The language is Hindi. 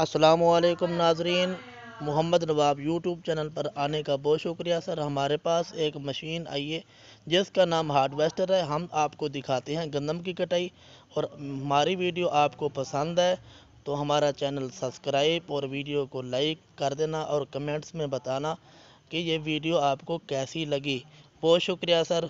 असलकम नाजरीन। मोहम्मद नवाब यूट्यूब चैनल पर आने का बहुत शुक्रिया, सर। हमारे पास एक मशीन आई है, जिसका नाम हार्डवेस्टर है। हम आपको दिखाते हैं गंदम की कटाई, और हमारी वीडियो आपको पसंद है तो हमारा चैनल सब्सक्राइब और वीडियो को लाइक कर देना और कमेंट्स में बताना कि ये वीडियो आपको कैसी लगी। बहुत शुक्रिया, सर।